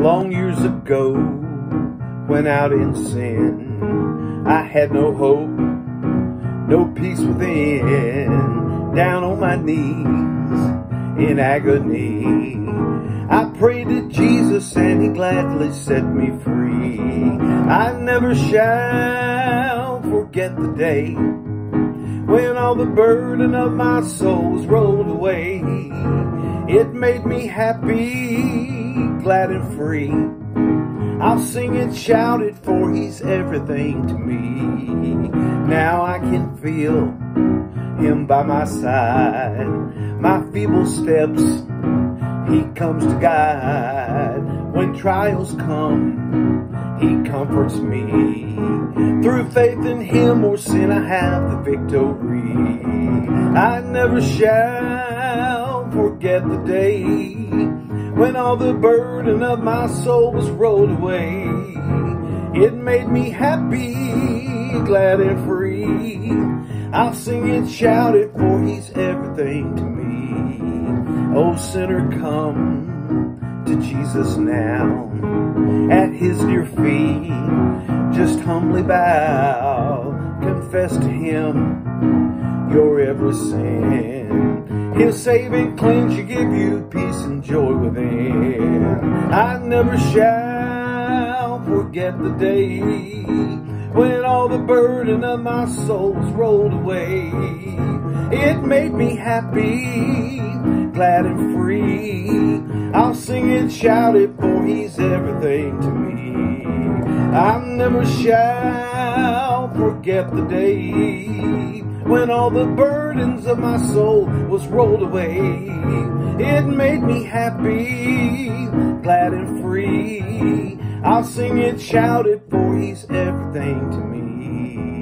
Long years ago, when out in sin, I had no hope, no peace within. Down on my knees in agony, I prayed to Jesus and he gladly set me free. I never shall forget the day when all the burden of my soul was rolled away. It made me happy, glad and free. I'll sing and shout it for he's everything to me. Now I can feel him by my side. My feeble steps he comes to guide. When trials come, He comforts me. Through faith in Him or sin, I have the victory. I never shall forget the day when all the burden of my soul was rolled away. It made me happy, glad and free. I'll sing and shout it, for He's everything to me. Oh, sinner, come to Jesus now. At his dear feet, humbly bow. Confess to him your every sin. He'll save and cleanse you, give you peace and joy within. I never shall forget the day when all the burden of my soul was rolled away. It made me happy, glad and free. I'll sing and shout it, for he's everything to me. I never shall forget the day when all the burdens of my soul was rolled away. It made me happy, glad and free. I'll sing and shout it, for he's everything to me.